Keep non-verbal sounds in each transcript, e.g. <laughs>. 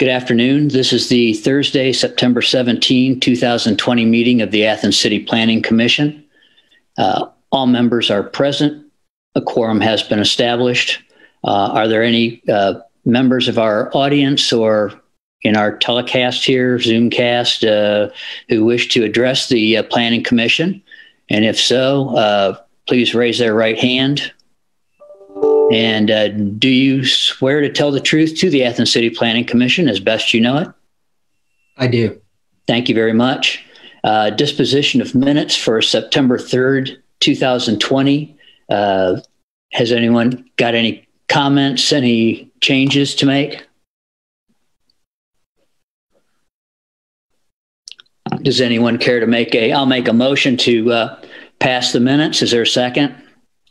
Good afternoon. This is the Thursday, September 17, 2020 meeting of the Athens City Planning Commission. Uh, all members are present. A quorum has been established. Uh, are there any uh, members of our audience or in our telecast here, Zoomcast, uh, who wish to address the uh, Planning Commission? And if so, uh, please raise their right hand. And uh, do you swear to tell the truth to the Athens City Planning Commission as best you know it? I do. Thank you very much. Uh, disposition of minutes for September 3rd, 2020. Uh, has anyone got any comments, any changes to make? Does anyone care to make a? I'll make a motion to uh, pass the minutes. Is there a second?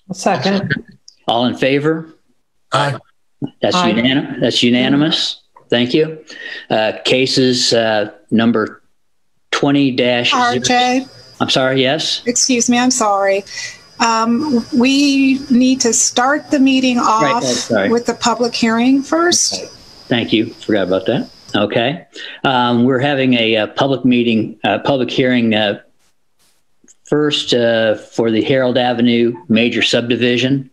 A second. All in favor? Aye. That's Aye. unanimous. That's unanimous. Thank you. Uh, cases uh, number 20 dash. RJ, I'm sorry. Yes. excuse me, I'm sorry. Um, we need to start the meeting off sorry. with the public hearing first. Thank you. Forgot about that. Okay. Um, we're having a, uh public meeting, uh, public hearing uh, first uh, for the Harold Avenue major subdivision.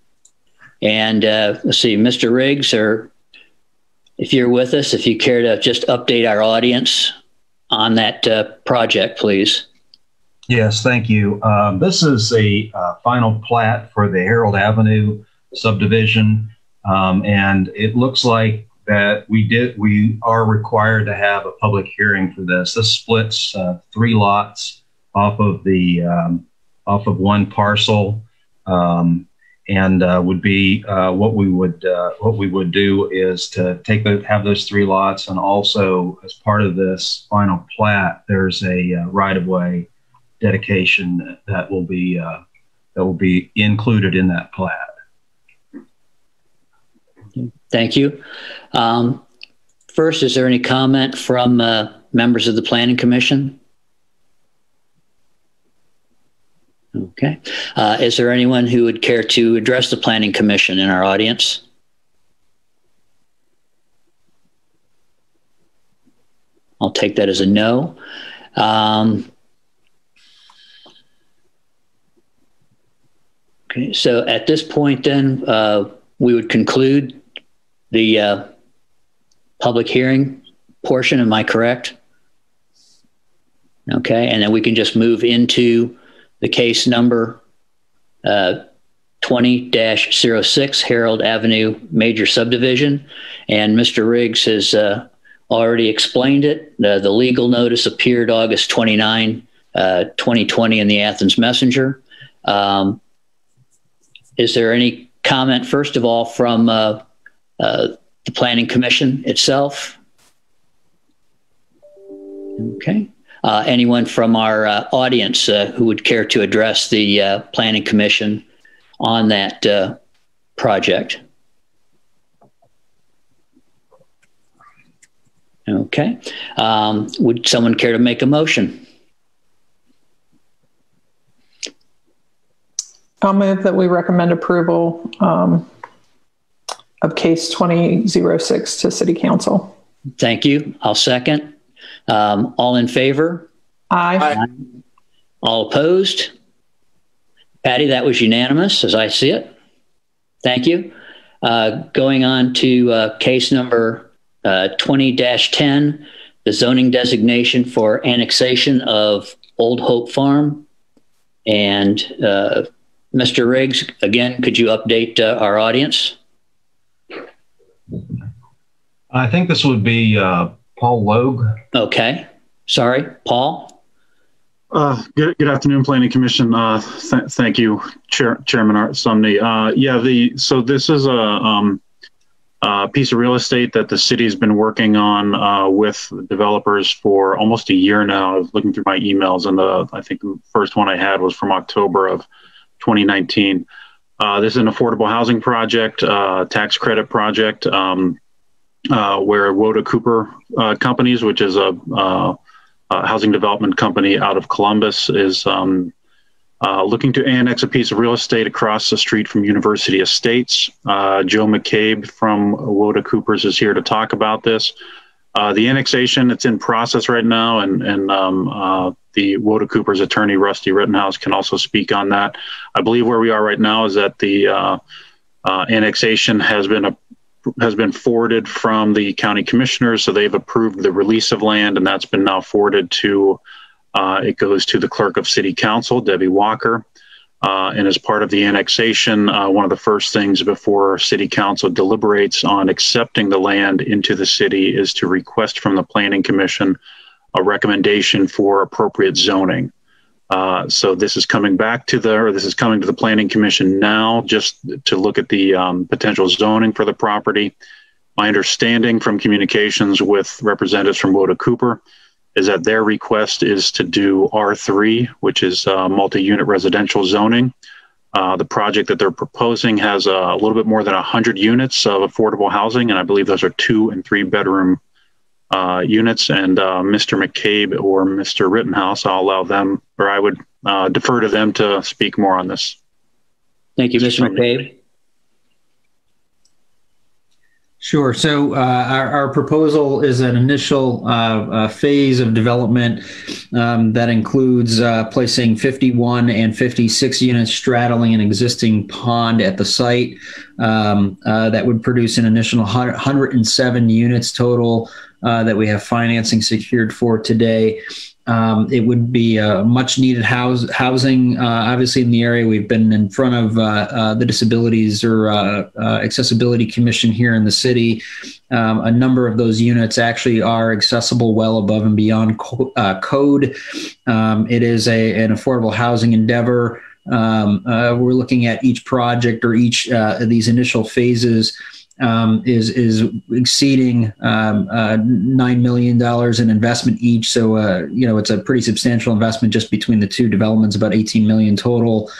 And uh, let's see, Mr. Riggs, or if you're with us, if you care to just update our audience on that uh, project, please. Yes, thank you. Um, this is a uh, final plat for the Harold Avenue subdivision, um, and it looks like that we did. We are required to have a public hearing for this. This splits uh, three lots off of the um, off of one parcel, um, and uh, would be uh, what we would uh, what we would do is to take the, have those three lots, and also as part of this final plat, there's a uh, right of way dedication that, will be uh, that will be included in that plat. Thank you. Um, first, is there any comment from uh, members of the Planning Commission? Okay. Uh, is there anyone who would care to address the Planning Commission in our audience? I'll take that as a no. Um, okay, so at this point, then, uh, we would conclude the uh, public hearing portion. Am I correct? Okay, and then we can just move into the case number uh, 20-06 Harold Avenue Major Subdivision. And Mr. Riggs has uh, already explained it. The, the legal notice appeared August 29, uh, 2020 in the Athens Messenger. Um, is there any comment, first of all, from uh, uh, the Planning Commission itself? Okay. Uh, anyone from our uh, audience uh, who would care to address the uh, Planning Commission on that uh, project? Okay. Um, would someone care to make a motion? I'll move that we recommend approval um, of case 2006 to city council. Thank you. I'll second. Um, all in favor? Aye. All opposed? Patty, that was unanimous as I see it. Thank you. Uh, going on to uh, case number uh, 20-10, the zoning designation for annexation of Old Hope Farm. And uh, Mr. Riggs, again, could you update uh, our audience? I think this would be uh, Paul Logue. Okay. Sorry, Paul? Uh, good, good afternoon, Planning Commission. Uh, th- thank you, Chair- Chairman Art Sumney. Uh, yeah, the so this is a, um, a piece of real estate that the city's been working on uh, with developers for almost a year now. I was looking through my emails, and the I think the first one I had was from October of 2019. Uh, this is an affordable housing project, uh, tax credit project, um, uh, where Woda Cooper uh, Companies, which is a uh, uh, housing development company out of Columbus is um, uh, looking to annex a piece of real estate across the street from University Estates. Joe McCabe from Woda Coopers is here to talk about this. The annexation, it's in process right now, and and um, the Woda Cooper's attorney, Rusty Rittenhouse, can also speak on that. I believe where we are right now is that the uh annexation has been a, has been forwarded from the county commissioners, so they've approved the release of land, and that's been now forwarded to. Uh, it goes to the clerk of city council, Debbie Walker. Uh, and as part of the annexation, uh, one of the first things before City Council deliberates on accepting the land into the city is to request from the Planning Commission a recommendation for appropriate zoning. Uh, so this is coming back to the, or this is coming to the Planning Commission now, just to look at the um, potential zoning for the property. My understanding from communications with representatives from Woda Cooper is that their request is to do R3, which is uh, multi-unit residential zoning. Uh, the project that they're proposing has a little bit more than 100 units of affordable housing, and I believe those are two and three bedroom uh, units. And uh, Mr. McCabe or Mr. Rittenhouse, I'll allow them, or I would uh, defer to them to speak more on this. Thank you, Mr. McCabe. Sure. So uh, our, our, proposal is an initial uh, uh, phase of development um, that includes uh, placing 51 and 56 units straddling an existing pond at the site. Um, uh, that would produce an initial 107 units total uh, that we have financing secured for today. Um, it would be a much needed house, housing, uh, obviously, in the area. We've been in front of uh, uh, the Disabilities or uh, uh, Accessibility Commission here in the city. Um, a number of those units actually are accessible well above and beyond co- uh, code. Um, it is a, an affordable housing endeavor. Um, we're looking at each project or each of these initial phases um, is is exceeding um, uh, nine million dollars in investment each. So uh, you know it's a pretty substantial investment just between the two developments, about 18 million total,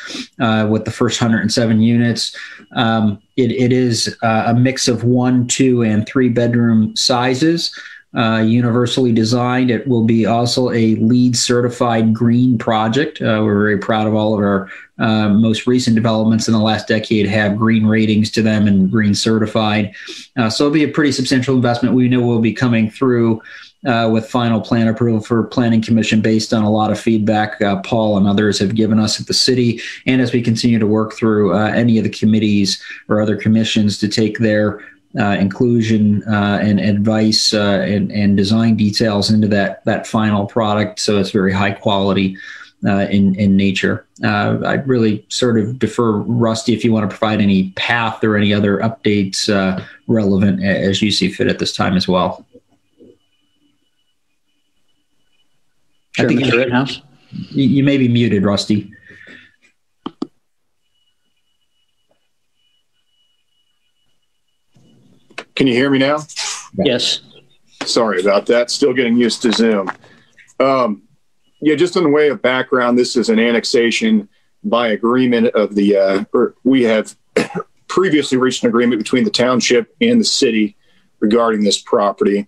uh, with the first 107 units. Um, it, it is uh, a mix of one, two, and three bedroom sizes uh, universally designed. It will be also a LEED certified green project. Uh, we're very proud of all of our uh, most recent developments in the last decade have green ratings to them and green certified. Uh, so it'll be a pretty substantial investment. We know we'll be coming through. Uh, with final plan approval for planning commission based on a lot of feedback uh, paul and others have given us at the city and as we continue to work through any of the committees or other commissions to take their uh, inclusion uh, and advice uh, and, and, design details into that that final product, so it's very high quality uh, in in nature. Uh, I'd really sort of defer Rusty if you want to provide any path or any other updates uh, relevant as you see fit at this time as well. Sure, I think Mr. Rittenhouse. You, you may be muted, Rusty. Can you hear me now? Yes. Sorry about that. Still getting used to Zoom. Um, yeah, just in the way of background, this is an annexation by agreement of the, uh, or we have <coughs> previously reached an agreement between the township and the city regarding this property.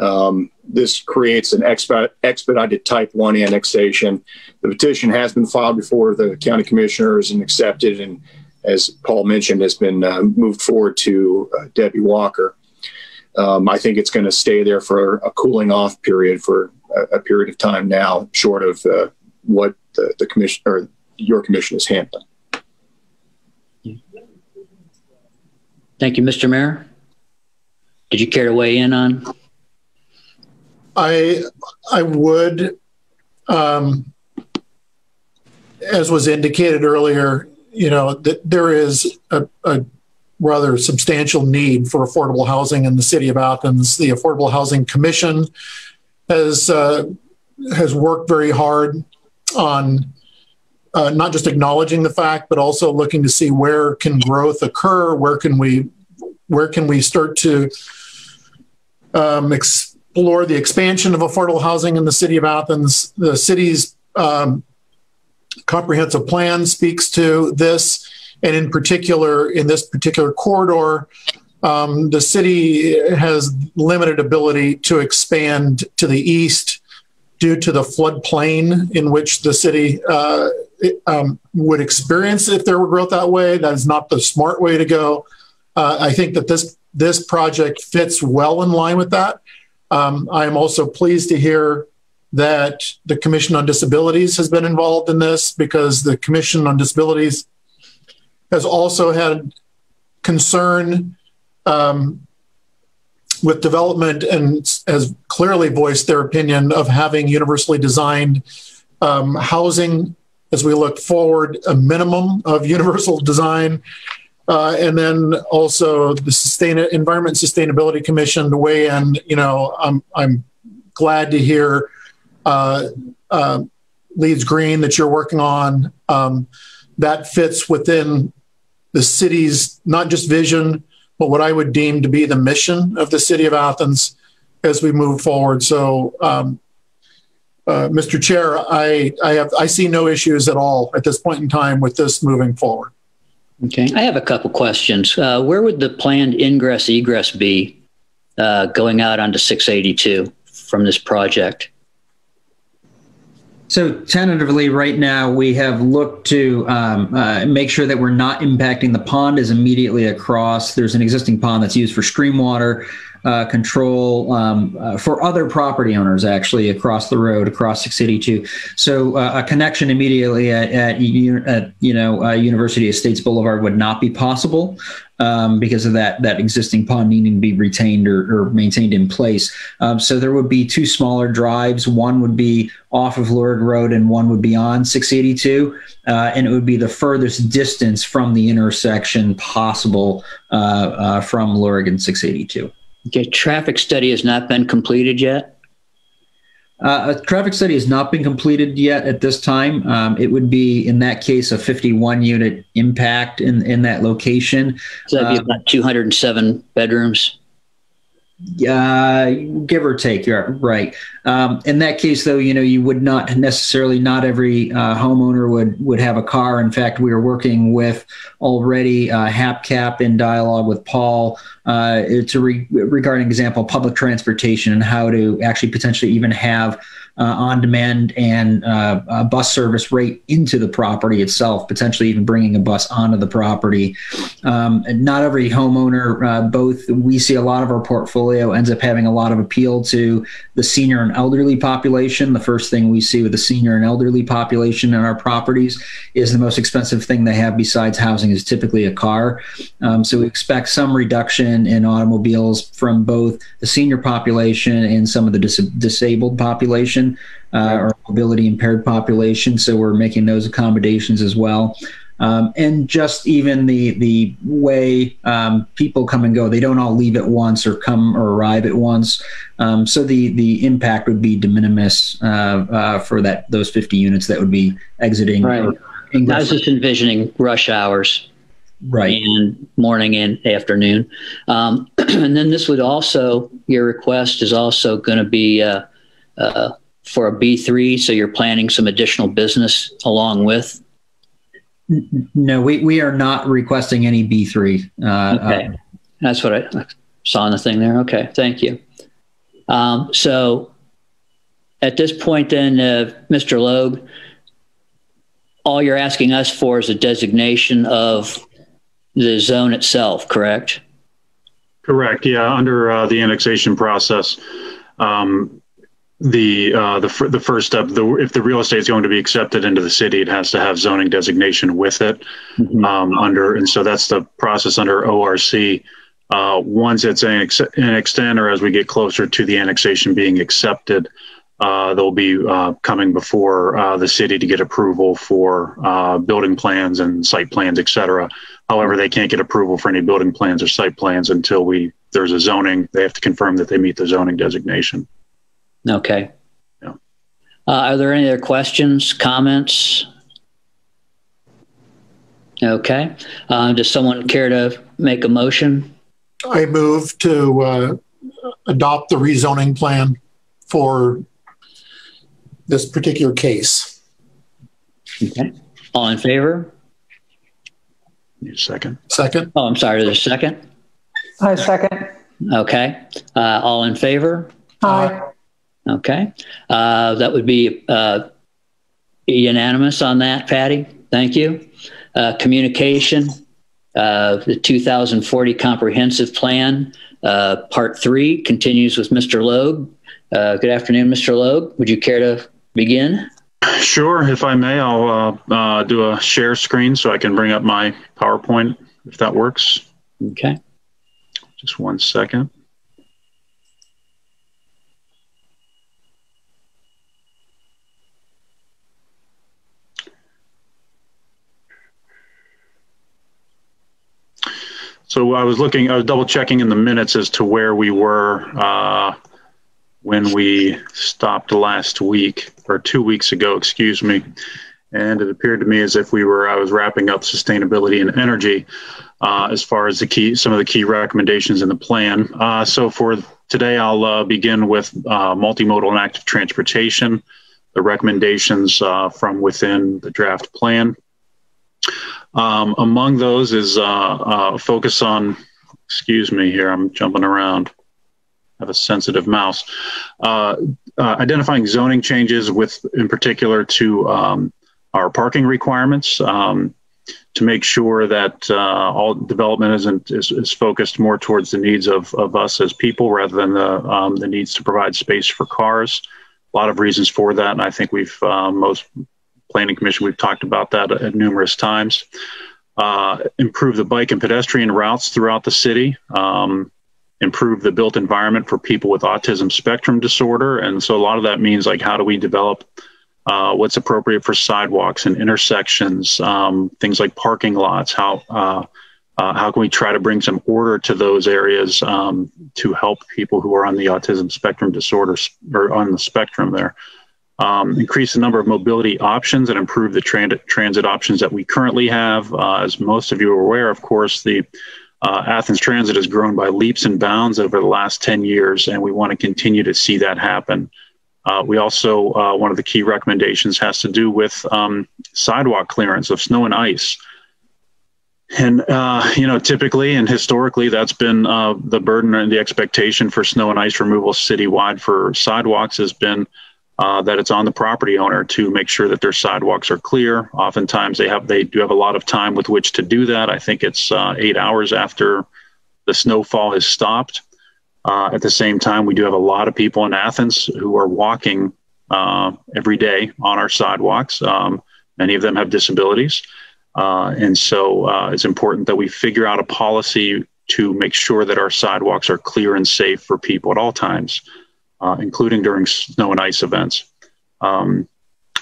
Um, this creates an expedited type one annexation. The petition has been filed before the county commissioners and accepted and as Paul mentioned, has been uh, moved forward to uh, Debbie Walker. Um, I think it's going to stay there for a cooling off period for a, a period of time now, short of uh, what the, the commission or your commission is handling. Thank you, Mr. Mayor. Did you care to weigh in on? I I would, um, as was indicated earlier, you know, that there is a, a rather substantial need for affordable housing in the city of Athens. The Affordable Housing Commission has uh, has worked very hard on uh, not just acknowledging the fact, but also looking to see where can growth occur, where can we where can we start to um, explore the expansion of affordable housing in the city of Athens. The city's um, comprehensive plan speaks to this. And in particular, in this particular corridor, um, the city has limited ability to expand to the east due to the floodplain in which the city uh, um, would experience if there were growth that way. That is not the smart way to go. Uh, I think that this this project fits well in line with that. Um, I am also pleased to hear that the Commission on Disabilities has been involved in this because the Commission on Disabilities has also had concern um, with development and has clearly voiced their opinion of having universally designed um, housing as we look forward, a minimum of <laughs> universal design. Uh, and then also the sustain environment sustainability commission to weigh in you know i'm i'm glad to hear uh, uh, Leeds Green that you're working on um, that fits within the city's not just vision, but what I would deem to be the mission of the city of Athens as we move forward. So, um, uh, Mr. Chair, I, I have I see no issues at all at this point in time with this moving forward. Okay, I have a couple questions. Uh, where would the planned ingress egress be uh, going out onto 682 from this project? So tentatively, right now, we have looked to um, uh, make sure that we're not impacting the pond as immediately across. There's an existing pond that's used for stream water uh, control um, uh, for other property owners, actually, across the road, across 682. So uh, a connection immediately at, at, at you know uh, University Estates Boulevard would not be possible um, because of that that existing pond needing to be retained or, or maintained in place. Um, so there would be two smaller drives. One would be off of Lorig Road, and one would be on 682, uh, and it would be the furthest distance from the intersection possible uh, uh, from Lorig and 682. Okay, traffic study has not been completed yet. Uh, a traffic study has not been completed yet at this time. Um, it would be, in that case, a 51 unit impact in, in that location. So that'd be uh, about 207 bedrooms. Uh, give or take, you're right. Um, in that case, though, you know, you would not necessarily, not every uh, homeowner would would have a car. In fact, we are working with already uh, HapCap in dialogue with Paul uh, to re- regarding example public transportation and how to actually potentially even have uh, on demand and uh, bus service right into the property itself, potentially even bringing a bus onto the property. Um, not every homeowner, uh, both we see a lot of our portfolio ends up having a lot of appeal to the senior and elderly population. The first thing we see with the senior and elderly population in our properties is the most expensive thing they have besides housing is typically a car. Um, so we expect some reduction in automobiles from both the senior population and some of the dis- disabled population population uh, or mobility impaired population. So we're making those accommodations as well. Um, and just even the the way um, people come and go, they don't all leave at once or come or arrive at once. Um, so the the impact would be de minimis uh, uh, for that those 50 units that would be exiting. Right. I was just envisioning rush hours right and morning and afternoon um, <clears throat> and then this would also your request is also going to be uh, uh, for a B3, so you're planning some additional business along with? No, we, we are not requesting any B3. Uh, okay. Uh, That's what I saw in the thing there. Okay, thank you. Um, so at this point, then, uh, Mr. Logue, all you're asking us for is a designation of the zone itself, correct? Correct. Yeah, under uh, the annexation process, um, the uh, the the first step. The, if the real estate is going to be accepted into the city, it has to have zoning designation with it. Mm-hmm. Um, under and so that's the process under ORC. Uh, once it's an, ex- an extent or as we get closer to the annexation being accepted, uh, they'll be uh, coming before uh, the city to get approval for uh, building plans and site plans, et cetera. However, they can't get approval for any building plans or site plans until we there's a zoning. They have to confirm that they meet the zoning designation. Okay. Yeah. Uh, are there any other questions, comments? Okay. Uh, does someone care to make a motion? I move to uh, adopt the rezoning plan for this particular case. Okay. All in favor? Second. Second. Oh, I'm sorry. There's a second. I second. Okay. Uh, all in favor? Aye. Okay. Uh, that would be uh, unanimous on that, Patty. Thank you. Uh, communication, uh, the 2040 comprehensive plan. Uh, part three continues with Mr. Logue. Uh, good afternoon, Mr. Logue. Would you care to begin? Sure. If I may, I'll uh, uh, do a share screen so I can bring up my PowerPoint if that works. Okay. Just one second. So I was looking, I was double checking in the minutes as to where we were uh, when we stopped last week or two weeks ago, excuse me. And it appeared to me as if we were, I was wrapping up sustainability and energy uh, as far as the key, some of the key recommendations in the plan. Uh, so for today, I'll uh, begin with uh, multimodal and active transportation, the recommendations uh, from within the draft plan. Um, among those is uh, uh, focus on, excuse me here, I'm jumping around. I have a sensitive mouse. Uh, uh identifying zoning changes with, in particular, to um, our parking requirements um, to make sure that uh, all development isn't is, is, focused more towards the needs of, of us as people rather than the um, the needs to provide space for cars. A lot of reasons for that, and I think we've uh, most Planning Commission, we've talked about that at numerous times. Uh, improve the bike and pedestrian routes throughout the city, um, improve the built environment for people with autism spectrum disorder. And so a lot of that means like how do we develop uh, what's appropriate for sidewalks and intersections, um, things like parking lots, how uh, uh, how can we try to bring some order to those areas um, to help people who are on the autism spectrum disorder or on the spectrum there um, increase the number of mobility options and improve the transit transit options that we currently have. Uh, as most of you are aware, of course, the uh, Athens Transit has grown by leaps and bounds over the last 10 years, and we want to continue to see that happen. Uh, we also, uh, one of the key recommendations has to do with um, sidewalk clearance of snow and ice. And, uh, you know, typically and historically, that's been uh, the burden and the expectation for snow and ice removal citywide for sidewalks has been uh, that it's on the property owner to make sure that their sidewalks are clear. Oftentimes, they have they do have a lot of time with which to do that. I think it's uh, eight hours after the snowfall has stopped. Uh, at the same time, we do have a lot of people in Athens who are walking uh, every day on our sidewalks. Um, many of them have disabilities, uh, and so uh, it's important that we figure out a policy to make sure that our sidewalks are clear and safe for people at all times uh, including during snow and ice events. Um,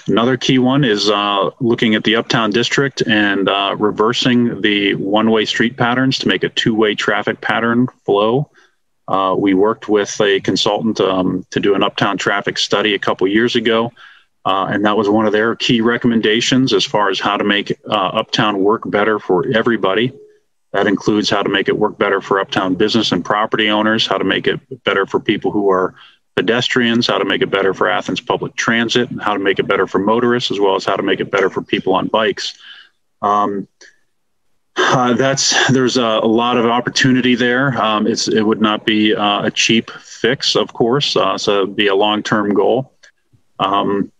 another key one is uh, looking at the uptown district and uh, reversing the one-way street patterns to make a two-way traffic pattern flow. Uh, we worked with a consultant um, to do an uptown traffic study a couple years ago. Uh, and that was one of their key recommendations as far as how to make uh, uptown work better for everybody. That includes how to make it work better for uptown business and property owners, how to make it better for people who are pedestrians, how to make it better for Athens public transit, how to make it better for motorists, as well as how to make it better for people on bikes. Um, uh, that's there's a, a, lot of opportunity there. Um, it's it would not be uh, a cheap fix, of course, uh, so it'd be a long-term goal. Um,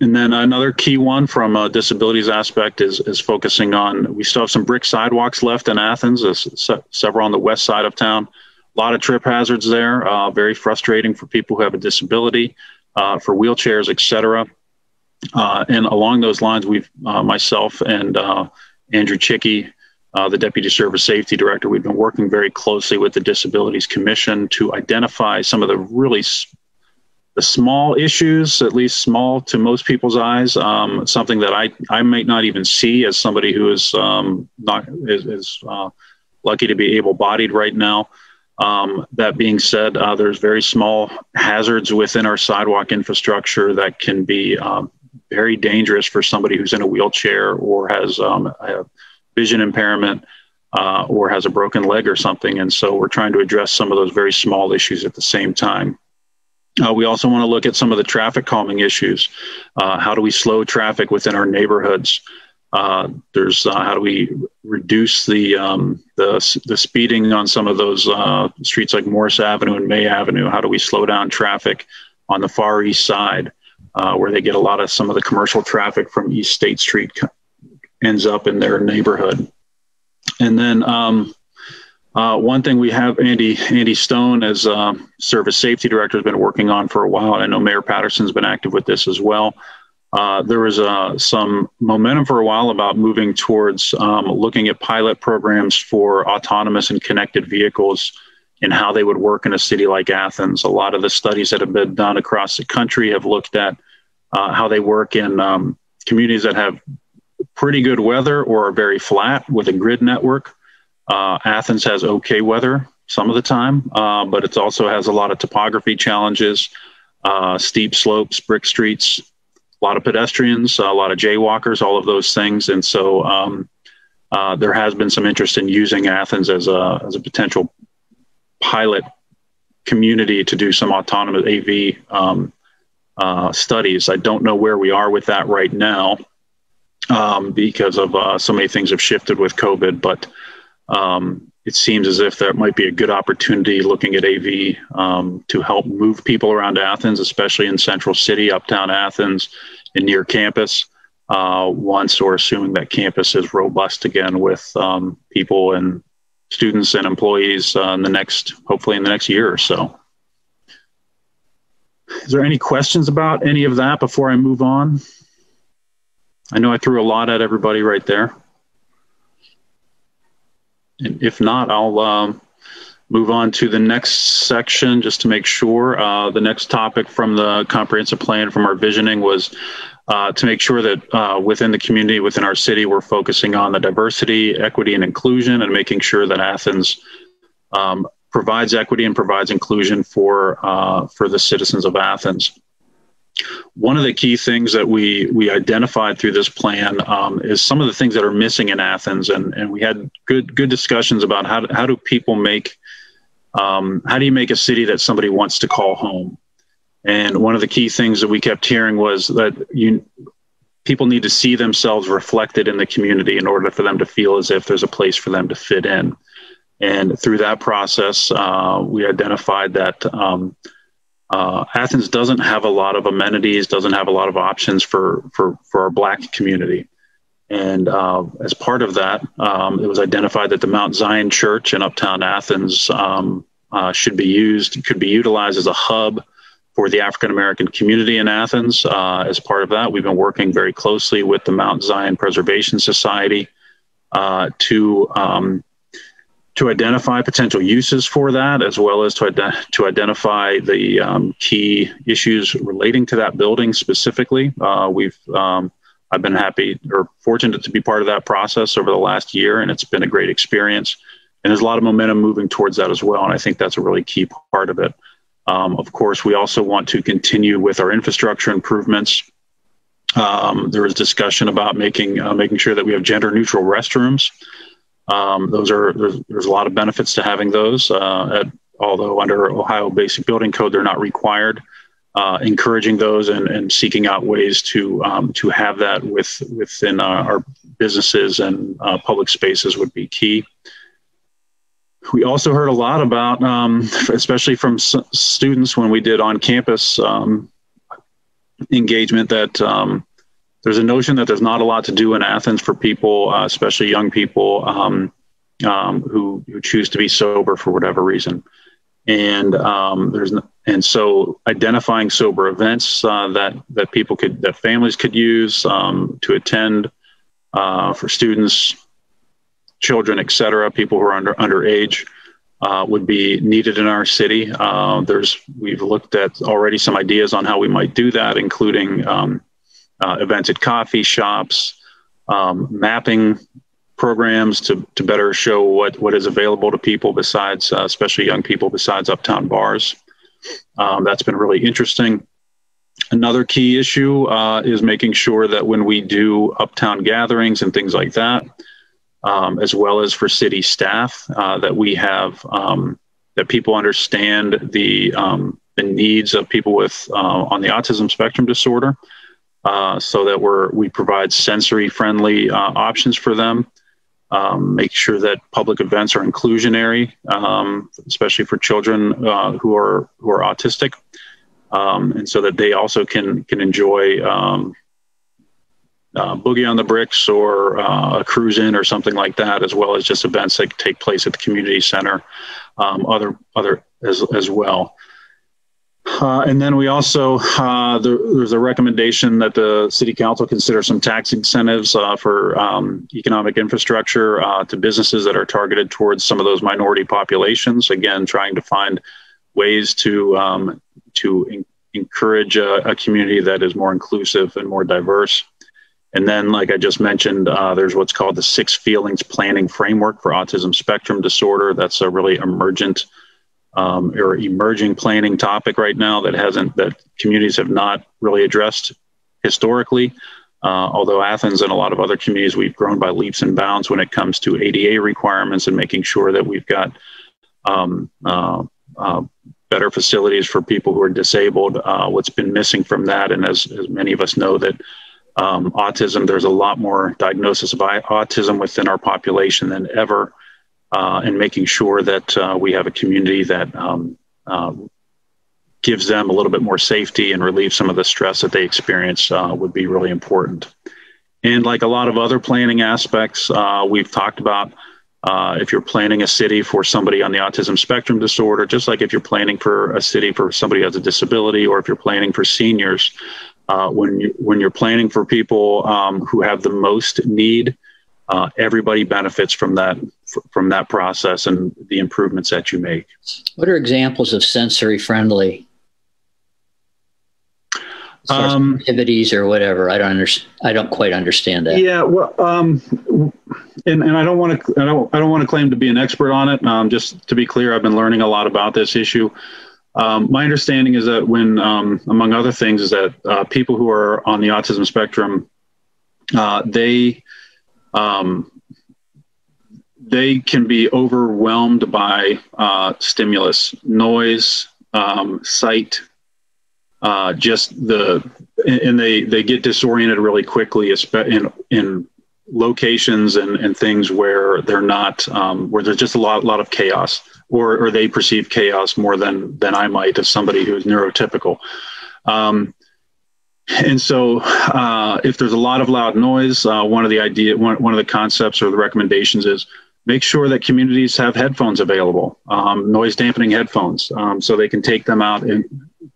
and then another key one from a disabilities aspect is is focusing on. We still have some brick sidewalks left in Athens, several on the west side of town a lot of trip hazards there. Uh, very frustrating for people who have a disability, uh, for wheelchairs, etc. Uh, and along those lines, we've uh, myself and uh, Andrew Chicky, uh, the Deputy Service Safety Director, we've been working very closely with the Disabilities Commission to identify some of the really the small issues, at least small to most people's eyes, um, something that I, I might not even see as somebody who is um, not is, is lucky to be able-bodied right now. Um, that being said, uh, there's very small hazards within our sidewalk infrastructure that can be um, very dangerous for somebody who's in a wheelchair or has um, a vision impairment uh, or has a broken leg or something. And so we're trying to address some of those very small issues at the same time. Uh, we also want to look at some of the traffic calming issues. Uh, how do we slow traffic within our neighborhoods? Uh, there's uh, how do we reduce the, um, the the speeding on some of those uh, streets like Morris Avenue and May Avenue? How do we slow down traffic on the far east side, uh, where they get a lot of some of the commercial traffic from East State Street ends up in their neighborhood? And then um, Uh, one thing we have Andy Andy Stone as service safety director has been working on for a while. And I know Mayor Patterson's been active with this as well. Uh, there was uh, some momentum for a while about moving towards um, looking at pilot programs for autonomous and connected vehicles and how they would work in a city like Athens. A lot of the studies that have been done across the country have looked at uh, how they work in um, communities that have pretty good weather or are very flat with a grid network. Uh, Athens has okay weather some of the time, uh, but it also has a lot of topography challenges, uh, steep slopes, brick streets, a lot of pedestrians, a lot of jaywalkers, all of those things. And so um, uh, there has been some interest in using Athens as a, as a potential pilot community to do some autonomous AV um, uh, studies. I don't know where we are with that right now um, because of uh, so many things have shifted with COVID, but um, it seems as if that might be a good opportunity looking at AV um, to help move people around Athens, especially in Central City, Uptown Athens, and near campus. Uh, once or assuming that campus is robust again with um, people and students and employees uh, in the next, hopefully in the next year or so. Is there any questions about any of that before I move on? I know I threw a lot at everybody right there. And if not, I'll um, move on to the next section just to make sure. Uh, the next topic from the comprehensive plan from our visioning was uh, to make sure that uh, within the community, within our city, we're focusing on the diversity, equity, and inclusion, and making sure that Athens um, provides equity and provides inclusion for uh, for the citizens of Athens. One of the key things that we we identified through this plan um, is some of the things that are missing in Athens, and and we had good good discussions about how how do people make um, how do you make a city that somebody wants to call home and one of the key things that we kept hearing was that you people need to see themselves reflected in the community in order for them to feel as if there's a place for them to fit in. And through that process, uh, we identified that um, uh, Athens doesn't have a lot of amenities, doesn't have a lot of options for for for our Black community. And uh, as part of that, um, it was identified that the Mount Zion Church in Uptown Athens um, uh, should be used, could be utilized as a hub for the African American community in Athens. Uh, as part of that, we've been working very closely with the Mount Zion Preservation Society uh, to um, to identify potential uses for that, as well as to, to identify the um, key issues relating to that building specifically. Uh, we've um, I've been happy or fortunate to be part of that process over the last year, and it's been a great experience. And there's a lot of momentum moving towards that as well, and I think that's a really key part of it. Um, of course, we also want to continue with our infrastructure improvements. Um, there is discussion about making uh, making sure that we have gender neutral restrooms. Um, those are there's, there's, a lot of benefits to having those. Uh, at, although under Ohio Basic Building Code, they're not required. Uh, encouraging those and, and, seeking out ways to um, to have that with within uh, our businesses and uh, public spaces would be key we also heard a lot about, um, especially from s- students when we did on campus um, engagement, that um, there's a notion that there's not a lot to do in Athens for people, uh, especially young people um, um, who, who choose to be sober for whatever reason. And um, there's and so identifying sober events uh, that that people could that families could use to attend uh, for students children, et cetera, people who are under underage, uh, would be needed in our city. Uh, there's we've looked at already some ideas on how we might do that, including um, uh, events at coffee shops, um, mapping programs to, to better show what, what is available to people besides, uh, especially young people, besides uptown bars. Um, that's been really interesting. Another key issue uh, is making sure that when we do uptown gatherings and things like that, um, as well as for city staff, uh, that we have um, that people understand the um, the needs of people with uh, on the autism spectrum disorder, uh, so that we're we provide sensory friendly uh, options for them. Um, make sure that public events are inclusionary, um, especially for children uh, who are who are autistic, um, and so that they also can can enjoy uh, Boogie on the Bricks or uh, a cruise in or something like that, as well as just events that take place at the community center, um, other other as as well. Uh, and then we also uh, there, there's a recommendation that the city council consider some tax incentives uh, for um, economic infrastructure uh, to businesses that are targeted towards some of those minority populations. Again, trying to find ways to um, to in- encourage a, a, community that is more inclusive and more diverse. And then, like I just mentioned, uh, there's what's called the Six Feelings Planning Framework for Autism Spectrum Disorder. That's a really emergent um, or emerging planning topic right now that hasn't that communities have not really addressed historically. Uh, although Athens and a lot of other communities, we've grown by leaps and bounds when it comes to ADA requirements and making sure that we've got um, uh, uh, better facilities for people who are disabled. Uh, what's been missing from that, and as, as many of us know, that um, autism, there's a lot more diagnosis of autism within our population than ever uh, and making sure that uh, we have a community that um, uh, gives them a little bit more safety and relieves some of the stress that they experience uh, would be really important. And like a lot of other planning aspects, uh, we've talked about uh, if you're planning a city for somebody on the autism spectrum disorder, just like if you're planning for a city for somebody who has a disability, or if you're planning for seniors, when you when you're planning for people um, who have the most need, everybody benefits from that from that process and the improvements that you make. What are examples of sensory friendly um, activities or whatever? I don't understand. I don't quite understand that. Yeah, well, um, and and I don't want to I don't I don't want to claim to be an expert on it. Um, just to be clear, I've been learning a lot about this issue. Um, my understanding is that when, um, among other things, is that uh, people who are on the autism spectrum, uh, they um, they can be overwhelmed by uh, stimulus, noise, um, sight, uh, just the, and they they get disoriented really quickly, in in locations and, and things where they're not um, where there's just a lot lot of chaos, or or they perceive chaos more than than I might as somebody who's neurotypical. Um, and so, uh, if there's a lot of loud noise, uh, one of the idea, one, one of the concepts or the recommendations is make sure that communities have headphones available, um, noise dampening headphones, um, so they can take them out. And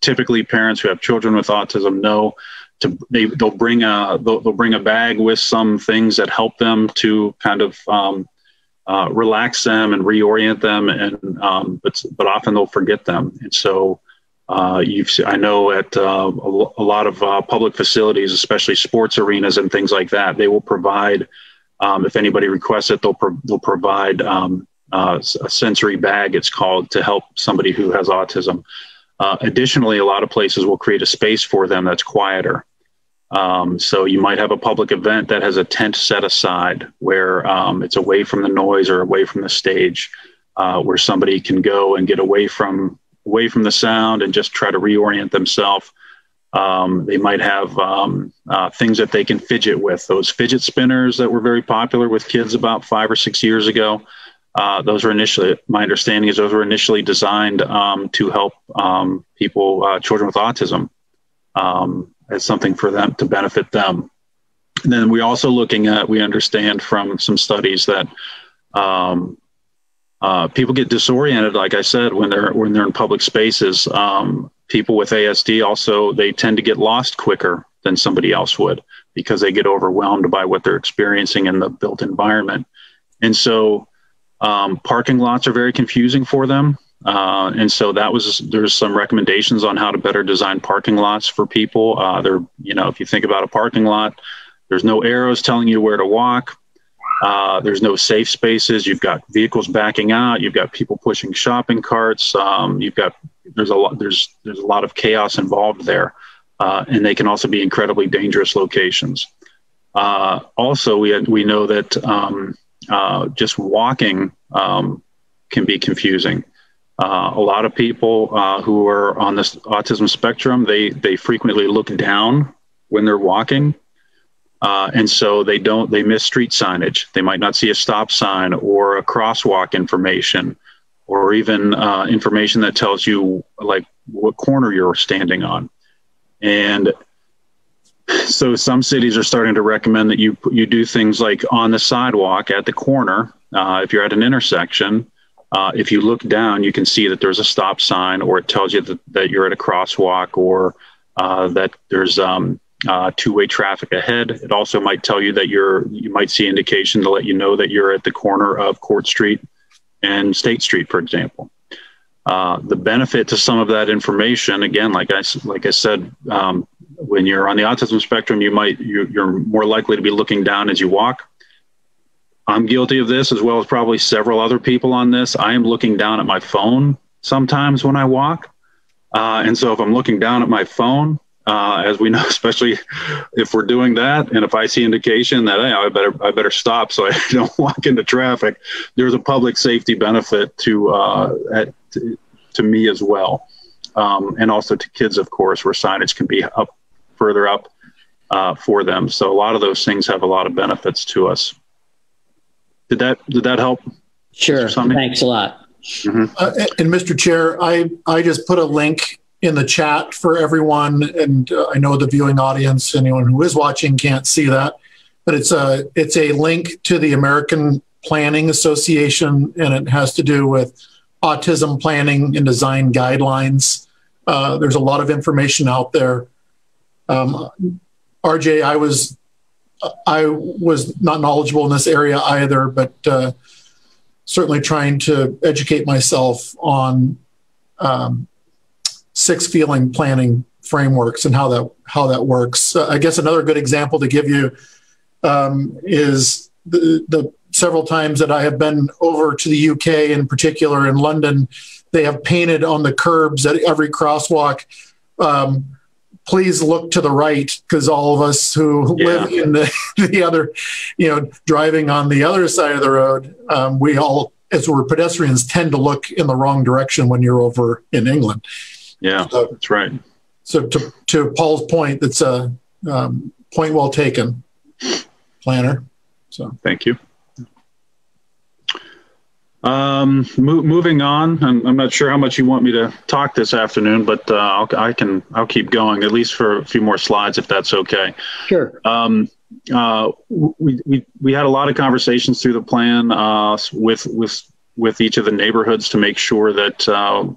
typically, parents who have children with autism know to they they'll bring a they'll, they'll bring a bag with some things that help them to kind of um, uh, relax them and reorient them, and um, but but often they'll forget them, and so uh, you've, I know at uh, a, a, lot of uh, public facilities, especially sports arenas and things like that, they will provide, um, if anybody requests it, they'll, pro- they'll provide um, uh, a sensory bag, it's called, to help somebody who has autism. Uh, additionally, a lot of places will create a space for them that's quieter. Um, so you might have a public event that has a tent set aside where um, it's away from the noise or away from the stage, uh, where somebody can go and get away from away from the sound and just try to reorient themselves. Um, they might have um, uh, things that they can fidget with. Those fidget spinners that were very popular with kids about five or six years ago. Uh, those were initially, my understanding is those were initially designed um, to help um, people, uh, children with autism, um, as something for them to benefit them. And then we're also looking at, we understand from some studies that um, uh, people get disoriented, like I said, when they're when they're in public spaces. Um, people with ASD also they tend to get lost quicker than somebody else would because they get overwhelmed by what they're experiencing in the built environment. And so, um, parking lots are very confusing for them. Uh, and so that was there's some recommendations on how to better design parking lots for people. Uh, there, you know, if you think about a parking lot, there's no arrows telling you where to walk. Uh, there's no safe spaces. You've got vehicles backing out. You've got people pushing shopping carts. Um, you've got there's a lot there's there's a lot of chaos involved there, uh, and they can also be incredibly dangerous locations. Uh, also, we we know that um, uh, just walking um, can be confusing. Uh, a lot of people uh, who are on this autism spectrum they they frequently look down when they're walking uh, and so they don't they miss street signage they might not see a stop sign or a crosswalk information or even uh, information that tells you like what corner you're standing on and so some cities are starting to recommend that you you do things like on the sidewalk at the corner. Uh, if you're at an intersection, uh, if you look down, you can see that there's a stop sign, or it tells you that, that you're at a crosswalk, or uh, that there's um, uh, two-way traffic ahead. It also might tell you that you're you might see indication to let you know that you're at the corner of Court Street and State Street, for example. Uh, the benefit to some of that information, again, like I like I said, um, when you're on the autism spectrum, you might you, you're more likely to be looking down as you walk. I'm guilty of this as well as probably several other people on this. I am looking down at my phone sometimes when I walk. Uh, and so if I'm looking down at my phone, uh, as we know, <laughs> especially if we're doing that, and if I see indication that hey, I better I better stop so I <laughs> don't walk into traffic, there's a public safety benefit to uh, at, to, to, me as well, um, and also to kids, of course, where signage can be up further up uh, for them. So a lot of those things have a lot of benefits to us. Did that did that help? Sure. Thanks a lot. Mm-hmm. Uh, and Mr. Chair, I I just put a link in the chat for everyone, and uh, I know the viewing audience, anyone who is watching, can't see that, but it's a it's a link to the American Planning Association, and it has to do with autism planning and design guidelines. Uh, there's a lot of information out there. Um, RJ, I was I was not knowledgeable in this area either, but uh, certainly trying to educate myself on um, six feeling planning frameworks and how that how that works. Uh, I guess another good example to give you um, is the, the several times that I have been over to the UK, in particular in London, they have painted on the curbs at every crosswalk. Um, please look to the right because all of us who yeah. live in the, <laughs> the other, you know, driving on the other side of the road, um, we all, as we're pedestrians, tend to look in the wrong direction when you're over in England. Yeah, so, that's right. So to, to Paul's point, that's a um, point well taken, planner. So thank you. Um, mo- moving on, I'm, I'm, not sure how much you want me to talk this afternoon, but uh, I'll, I can I'll keep going at least for a few more slides if that's okay. Sure. Um, uh, we, we we had a lot of conversations through the plan uh, with with with each of the neighborhoods to make sure that uh,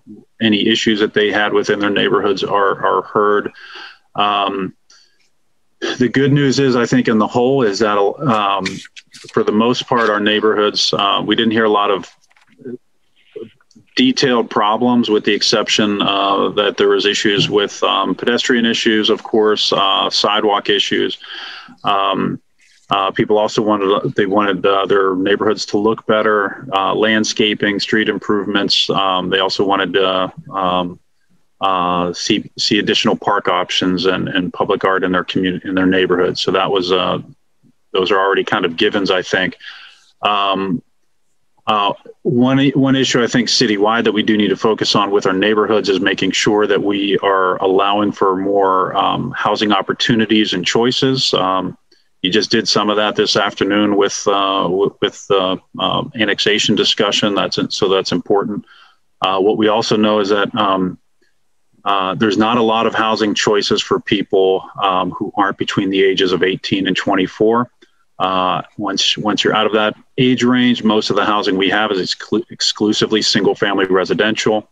any issues that they had within their neighborhoods are are heard. Um, the good news is, I think, in the whole, is that um, for the most part, our neighborhoods, uh, we didn't hear a lot of detailed problems, with the exception uh, that there was issues with um, pedestrian issues, of course, uh, sidewalk issues. Uh, people also wanted they wanted uh, their neighborhoods to look better, uh, landscaping, street improvements. Um, they also wanted to um, uh, see see additional park options and, and public art in their community in their neighborhood. So that was uh, those are already kind of givens, I think. Um, uh, one one issue I think citywide that we do need to focus on with our neighborhoods is making sure that we are allowing for more um, housing opportunities and choices. Um, you just did some of that this afternoon with uh, with um, annexation discussion. That's so that's important. Uh, what we also know is that um, uh, there's not a lot of housing choices for people um, who aren't between the ages of 18 and 24. Uh, once once you're out of that age range, most of the housing we have is exclu- exclusively single family residential.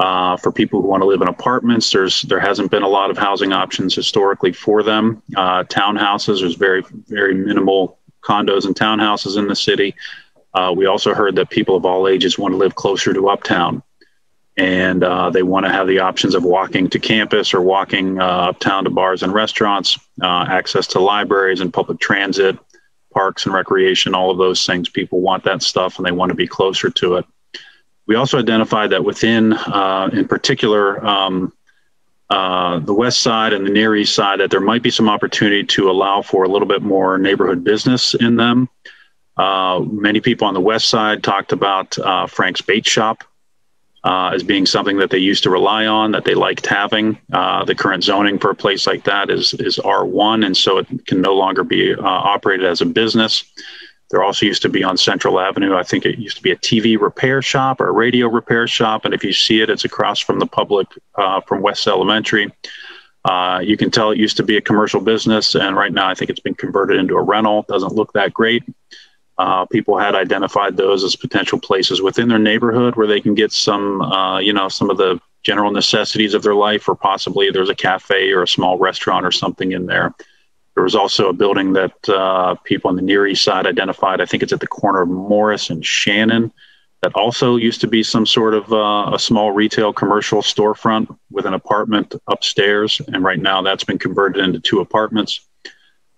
Uh, for people who want to live in apartments, there's there hasn't been a lot of housing options historically for them. Uh, townhouses, there's very very minimal condos and townhouses in the city. Uh, we also heard that people of all ages want to live closer to uptown and uh, they want to have the options of walking to campus or walking uh, uptown to bars and restaurants, uh, access to libraries and public transit, parks and recreation, all of those things. People want that stuff and they want to be closer to it. We also identified that within, uh, in particular, um, uh, the west side and the near east side, that there might be some opportunity to allow for a little bit more neighborhood business in them. Uh, many people on the west side talked about Frank's Bait Shop, uh, as being something that they used to rely on, that they liked having. Uh, the current zoning for a place like that is is R1, and so it can no longer be uh, operated as a business. There also used to be on Central Avenue, I think it used to be a TV repair shop or a radio repair shop, and if you see it, it's across from the public uh, from West Elementary. Uh, you can tell it used to be a commercial business, and right now I think it's been converted into a rental. Doesn't look that great. Uh, people had identified those as potential places within their neighborhood where they can get some, uh, you know, some of the general necessities of their life, or possibly there's a cafe or a small restaurant or something in there. There was also a building that uh, people on the Near East Side identified. I think it's at the corner of Morris and Shannon. That also used to be some sort of uh, a small retail commercial storefront with an apartment upstairs, and right now that's been converted into two apartments.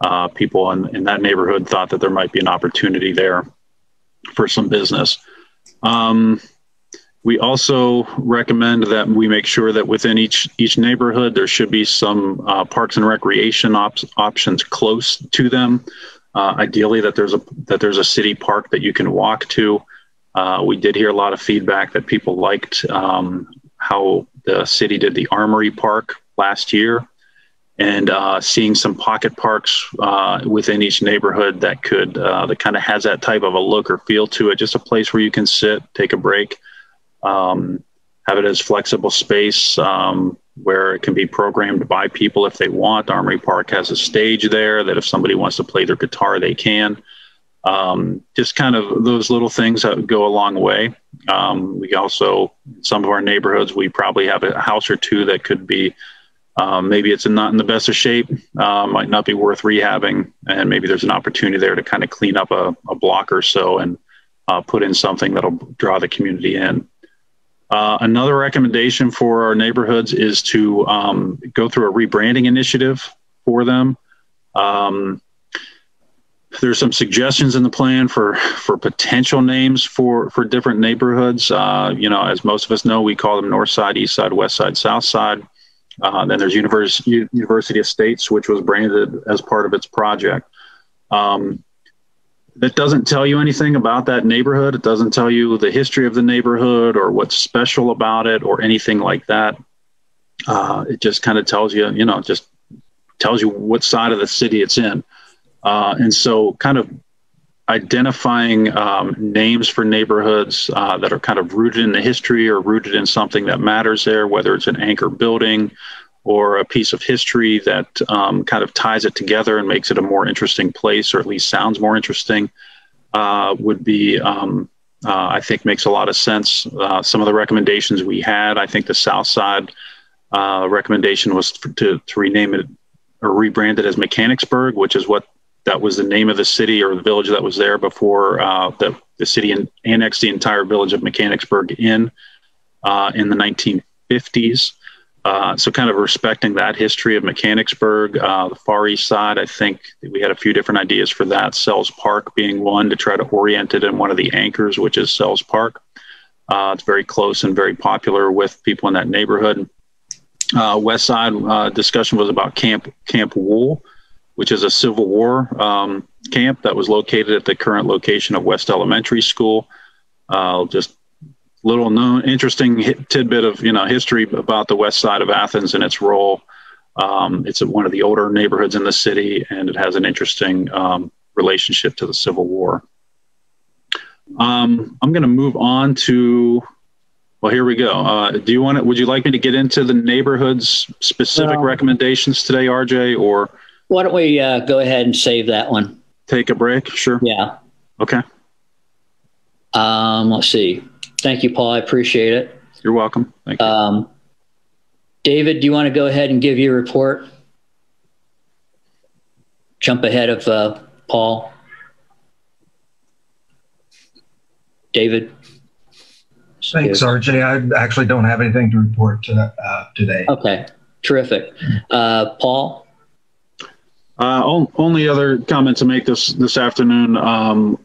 Uh, people in, in that neighborhood thought that there might be an opportunity there for some business. Um, we also recommend that we make sure that within each each neighborhood there should be some uh, parks and recreation op- options close to them. Uh, ideally, that there's a that there's a city park that you can walk to. Uh, we did hear a lot of feedback that people liked um, how the city did the Armory Park last year, and uh, seeing some pocket parks uh, within each neighborhood that could uh, that kind of has that type of a look or feel to it. Just a place where you can sit, take a break um, have it as flexible space um, where it can be programmed by people if they want. Armory Park has a stage there that if somebody wants to play their guitar, they can. Um, just kind of those little things that go a long way. Um, we also, some of our neighborhoods, we probably have a house or two that could be um, maybe it's not in the best of shape, uh, might not be worth rehabbing, and maybe there's an opportunity there to kind of clean up a, a block or so and uh, put in something that'll draw the community in. Uh, another recommendation for our neighborhoods is to um, go through a rebranding initiative for them. Um, there's some suggestions in the plan for for potential names for for different neighborhoods. Uh, you know, as most of us know, we call them North Side, East Side, West Side, South Side. Uh, then there's University University Estates, which was branded as part of its project. Um, that doesn't tell you anything about that neighborhood. It doesn't tell you the history of the neighborhood or what's special about it or anything like that. Uh, it just kind of tells you, you know, just tells you what side of the city it's in. Uh, and so, kind of identifying um, names for neighborhoods uh, that are kind of rooted in the history or rooted in something that matters there, whether it's an anchor building or a piece of history that um, kind of ties it together and makes it a more interesting place, or at least sounds more interesting, uh, would be, um, uh, I think, makes a lot of sense. Uh, some of the recommendations we had, I think the South Side uh, recommendation was to, to rename it or rebrand it as Mechanicsburg, which is what that was the name of the city or the village that was there before uh, the, the city annexed the entire village of Mechanicsburg in uh, in the 1950s. Uh, so, kind of respecting that history of Mechanicsburg, uh, the Far East Side, I think we had a few different ideas for that. Sells Park being one to try to orient it in one of the anchors, which is Sells Park. Uh, it's very close and very popular with people in that neighborhood. Uh, West Side uh, discussion was about Camp Camp Wool, which is a Civil War um, camp that was located at the current location of West Elementary School. just little known interesting tidbit of you know history about the west side of Athens and its role. Um, it's one of the older neighborhoods in the city, and it has an interesting um, relationship to the Civil War. Um, I'm going to move on to. Well, here we go. Uh, do you want to? Would you like me to get into the neighborhoods specific recommendations today, RJ, or? Why don't we uh, go ahead and save that one? Take a break. Sure. Yeah. Okay. Um, let's see. Thank you, Paul. I appreciate it. You're welcome. Thank you. Um, David, do you want to go ahead and give your report? Jump ahead of uh, Paul. David. Thanks, RJ. I actually don't have anything to report to, uh, today. Okay, terrific. Uh, Paul. Uh, only other comment to make this this afternoon. Um,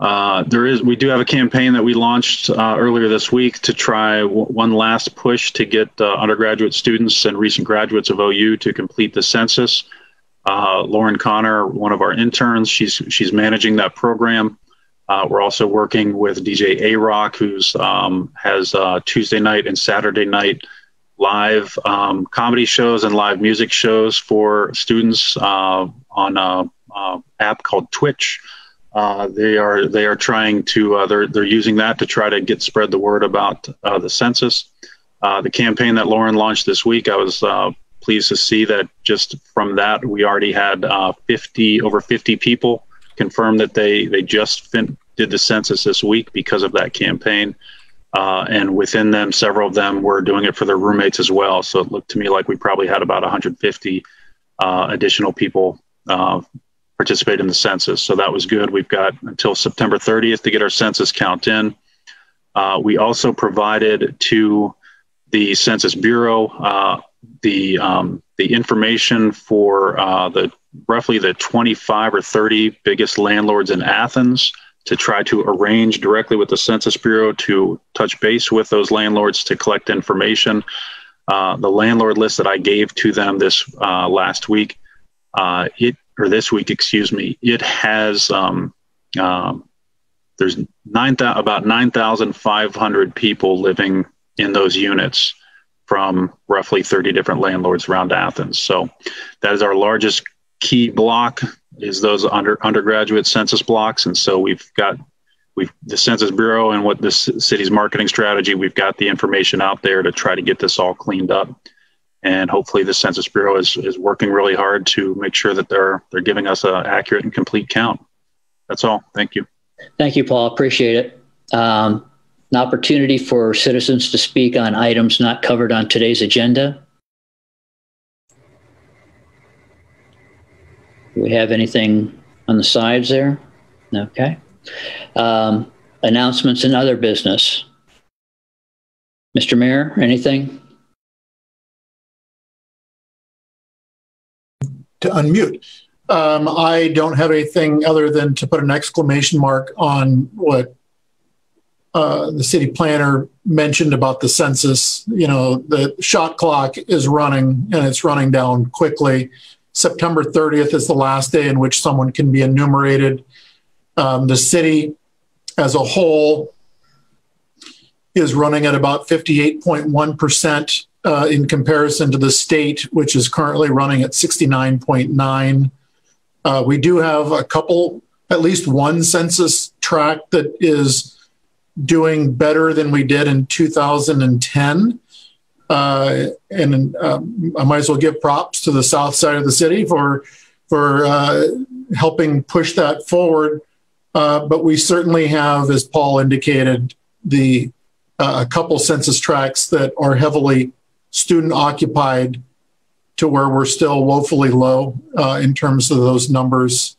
uh, there is, we do have a campaign that we launched uh, earlier this week to try w- one last push to get uh, undergraduate students and recent graduates of OU to complete the census. Uh, Lauren Connor, one of our interns, she's she's managing that program. Uh, we're also working with DJ A Rock, who's um, has Tuesday night and Saturday night live um, comedy shows and live music shows for students on an app called Twitch. Uh, they are they are trying to uh, they're they're using that to try to get spread the word about uh, the census. Uh, the campaign that Lauren launched this week, I was uh, pleased to see that just from that, we already had uh, 50 over 50 people confirm that they they just fin- did the census this week because of that campaign. And within them, several of them were doing it for their roommates as well. So it looked to me like we probably had about 150 uh, additional people participate in the census. So that was good. We've got until September 30th to get our census count in. Uh, we also provided to the Census Bureau uh, the um, the information for uh, the roughly the 25 or 30 biggest landlords in Athens to try to arrange directly with the Census Bureau to touch base with those landlords to collect information. Uh, the landlord list that I gave to them this uh, last week, uh, it or this week, excuse me, it has um, um, there's nine about 9,500 people living in those units from roughly 30 different landlords around Athens. So that is our largest key block is those under undergraduate census blocks. And so we've got we've the Census Bureau and what the city's marketing strategy, we've got the information out there to try to get this all cleaned up. And hopefully the Census Bureau is, is working really hard to make sure that they're they're giving us an accurate and complete count. That's all. Thank you. Thank you, Paul. Appreciate it. Um, an opportunity for citizens to speak on items not covered on today's agenda. Do we have anything on the sides there? Okay. Um, announcements and other business. Mr. Mayor, anything? To unmute. Um, I don't have anything other than to put an exclamation mark on what uh, the city planner mentioned about the census. You know, the shot clock is running and it's running down quickly. September 30th is the last day in which someone can be enumerated. Um, the city as a whole is running at about 58.1% uh, in comparison to the state, which is currently running at 69.9. Uh, we do have a couple, at least one census tract that is doing better than we did in 2010. Uh, and um, I might as well give props to the south side of the city for for uh, helping push that forward. Uh, but we certainly have, as Paul indicated, the uh, a couple census tracts that are heavily student occupied to where we're still woefully low uh, in terms of those numbers.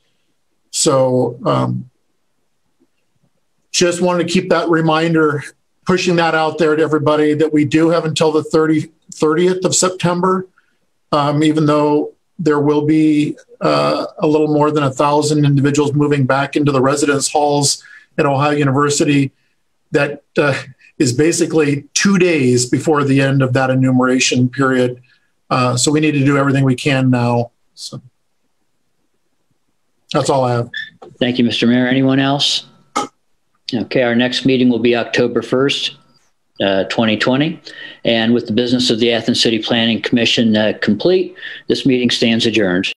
So um, just wanted to keep that reminder, pushing that out there to everybody that we do have until the 30, 30th of September, um, even though there will be uh, a little more than a thousand individuals moving back into the residence halls at Ohio University. That uh, is basically two days before the end of that enumeration period. Uh, so we need to do everything we can now. So that's all I have. Thank you, Mr. Mayor. Anyone else? Okay, our next meeting will be October 1st, uh, 2020. And with the business of the Athens City Planning Commission uh, complete, this meeting stands adjourned.